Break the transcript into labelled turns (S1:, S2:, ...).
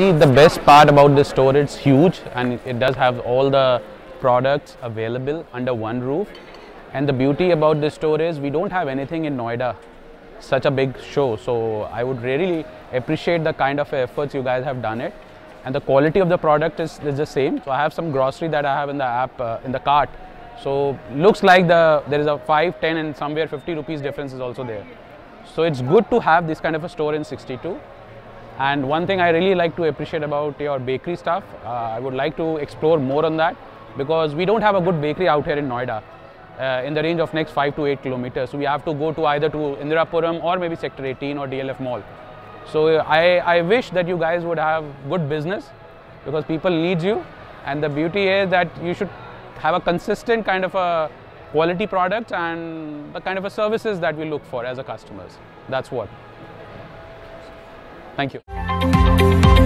S1: See, the best part about this store, it's huge and it does have all the products available under one roof. And the beauty about this store is we don't have anything in Noida, such a big show. So I would really appreciate the kind of efforts you guys have done it. And the quality of the product is, is the same. So I have some grocery that I have in the app, uh, in the cart. So looks like the there is a 5, 10 and somewhere 50 rupees difference is also there. So it's good to have this kind of a store in 62. And one thing I really like to appreciate about your bakery stuff, uh, I would like to explore more on that because we don't have a good bakery out here in Noida uh, in the range of next 5 to 8 kilometers. So we have to go to either to Indirapuram or maybe Sector 18 or DLF Mall. So I, I wish that you guys would have good business because people need you and the beauty is that you should have a consistent kind of a quality product and the kind of a services that we look for as a customers. That's what. Thank you.